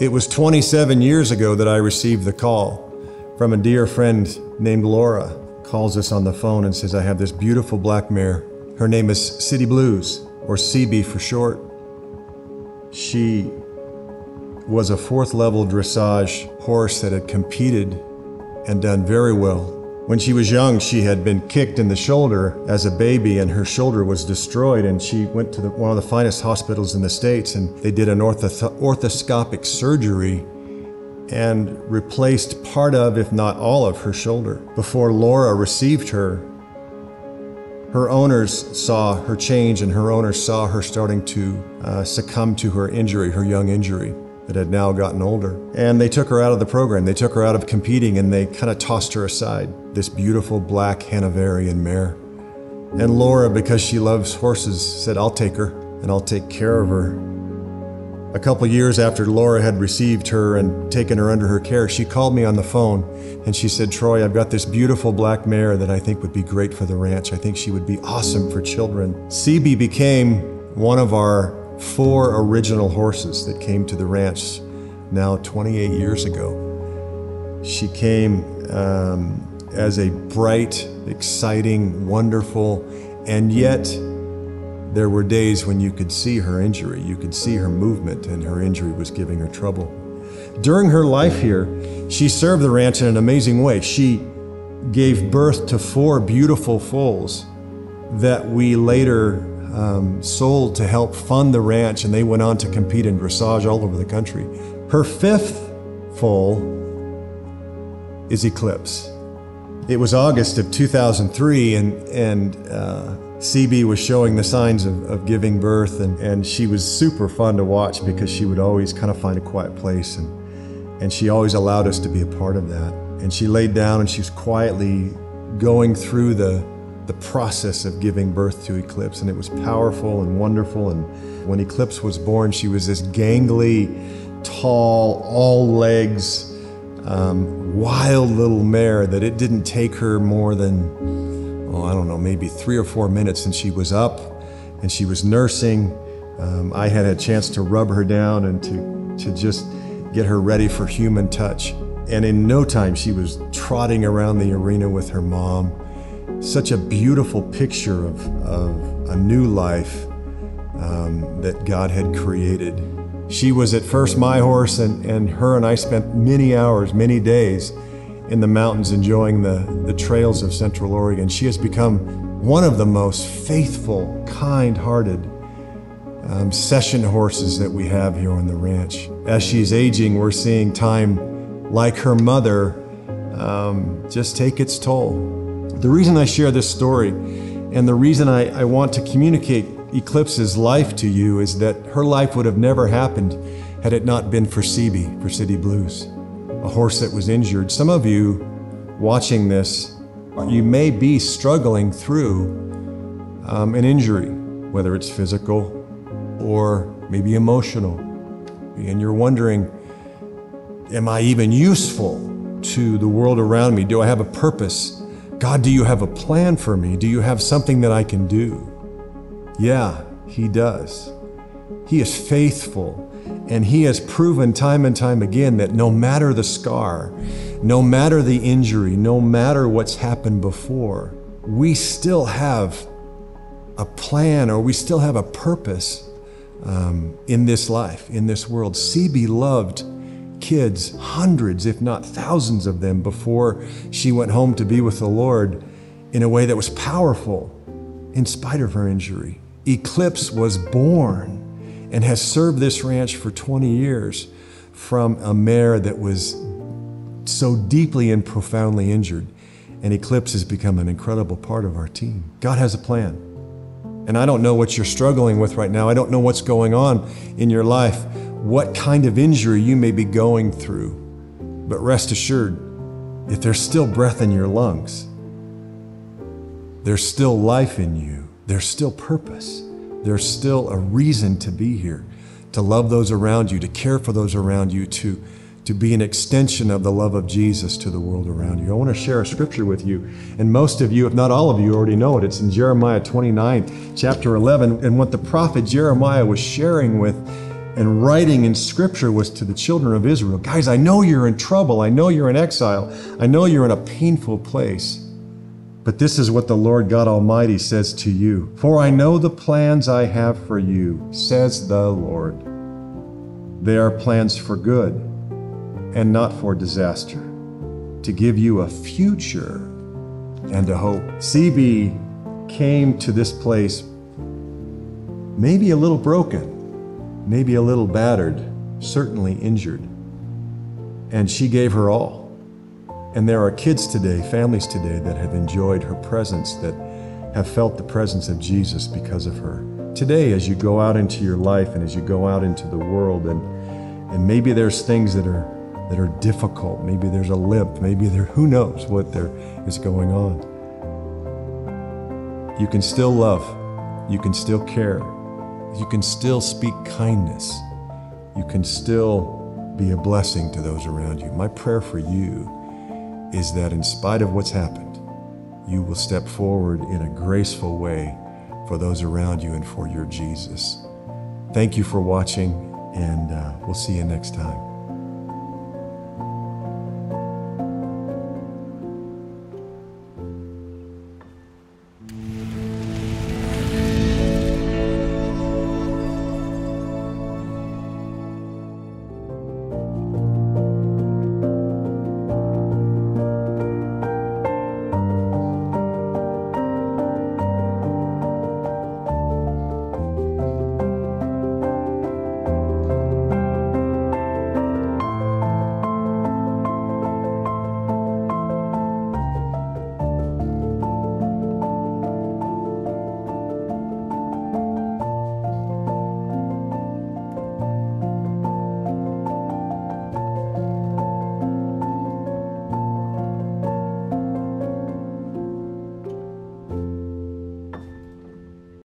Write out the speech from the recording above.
It was 27 years ago that I received the call from a dear friend named Laura. Calls us on the phone and says, I have this beautiful black mare. Her name is City Blues, or CB for short. She was a fourth level dressage horse that had competed and done very well when she was young, she had been kicked in the shoulder as a baby, and her shoulder was destroyed. And she went to the, one of the finest hospitals in the States, and they did an ortho- orthoscopic surgery and replaced part of, if not all of, her shoulder. Before Laura received her, her owners saw her change, and her owners saw her starting to uh, succumb to her injury, her young injury that had now gotten older. And they took her out of the program. They took her out of competing and they kind of tossed her aside, this beautiful black Hanoverian mare. And Laura, because she loves horses, said, I'll take her and I'll take care of her. A couple years after Laura had received her and taken her under her care, she called me on the phone and she said, Troy, I've got this beautiful black mare that I think would be great for the ranch. I think she would be awesome for children. CB became one of our four original horses that came to the ranch now 28 years ago. She came um, as a bright, exciting, wonderful, and yet there were days when you could see her injury. You could see her movement, and her injury was giving her trouble. During her life here, she served the ranch in an amazing way. She gave birth to four beautiful foals that we later um, sold to help fund the ranch, and they went on to compete in dressage all over the country. Her fifth foal is Eclipse. It was August of 2003, and, and uh, CB was showing the signs of, of giving birth, and, and she was super fun to watch because she would always kind of find a quiet place, and, and she always allowed us to be a part of that. And she laid down and she was quietly going through the, the process of giving birth to Eclipse, and it was powerful and wonderful. And when Eclipse was born, she was this gangly, tall, all legs, um, wild little mare that it didn't take her more than, oh, I don't know, maybe three or four minutes, and she was up and she was nursing. Um, I had a chance to rub her down and to, to just get her ready for human touch. And in no time, she was trotting around the arena with her mom such a beautiful picture of, of a new life um, that God had created. She was at first my horse, and, and her and I spent many hours, many days in the mountains enjoying the, the trails of Central Oregon. She has become one of the most faithful, kind hearted um, session horses that we have here on the ranch. As she's aging, we're seeing time, like her mother, um, just take its toll. The reason I share this story and the reason I, I want to communicate Eclipse's life to you is that her life would have never happened had it not been for CB, for City Blues, a horse that was injured. Some of you watching this, you may be struggling through um, an injury, whether it's physical or maybe emotional. And you're wondering, am I even useful to the world around me? Do I have a purpose? God, do you have a plan for me? Do you have something that I can do? Yeah, He does. He is faithful, and He has proven time and time again that no matter the scar, no matter the injury, no matter what's happened before, we still have a plan or we still have a purpose um, in this life, in this world. CB loved kids, hundreds, if not thousands of them, before she went home to be with the Lord in a way that was powerful in spite of her injury. Eclipse was born and has served this ranch for 20 years from a mare that was so deeply and profoundly injured. And Eclipse has become an incredible part of our team. God has a plan. And I don't know what you're struggling with right now. I don't know what's going on in your life what kind of injury you may be going through. But rest assured, if there's still breath in your lungs, there's still life in you, there's still purpose, there's still a reason to be here, to love those around you, to care for those around you, to, to be an extension of the love of Jesus to the world around you. I want to share a scripture with you, and most of you, if not all of you, already know it. It's in Jeremiah 29, chapter 11, and what the prophet Jeremiah was sharing with and writing in scripture was to the children of Israel Guys, I know you're in trouble. I know you're in exile. I know you're in a painful place. But this is what the Lord God Almighty says to you For I know the plans I have for you, says the Lord. They are plans for good and not for disaster, to give you a future and a hope. CB came to this place maybe a little broken maybe a little battered, certainly injured. And she gave her all. And there are kids today, families today, that have enjoyed her presence, that have felt the presence of Jesus because of her. Today, as you go out into your life and as you go out into the world, and, and maybe there's things that are, that are difficult, maybe there's a limp, maybe there, who knows what there is going on. You can still love, you can still care, you can still speak kindness. You can still be a blessing to those around you. My prayer for you is that in spite of what's happened, you will step forward in a graceful way for those around you and for your Jesus. Thank you for watching, and uh, we'll see you next time.